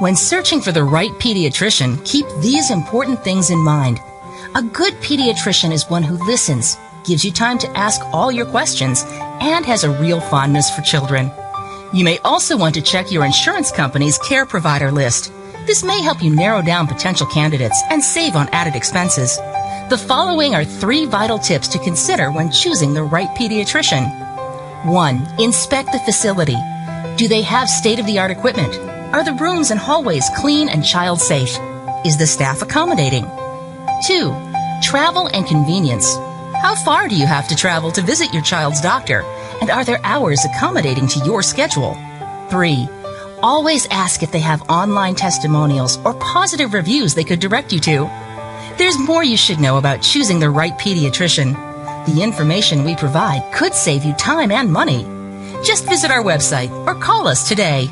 When searching for the right pediatrician, keep these important things in mind. A good pediatrician is one who listens, gives you time to ask all your questions, and has a real fondness for children. You may also want to check your insurance company's care provider list. This may help you narrow down potential candidates and save on added expenses. The following are three vital tips to consider when choosing the right pediatrician. 1. Inspect the facility. Do they have state of the art equipment? Are the rooms and hallways clean and child safe? Is the staff accommodating? 2. Travel and convenience. How far do you have to travel to visit your child's doctor? And are their hours accommodating to your schedule? 3. Always ask if they have online testimonials or positive reviews they could direct you to. There's more you should know about choosing the right pediatrician. The information we provide could save you time and money. Just visit our website or call us today.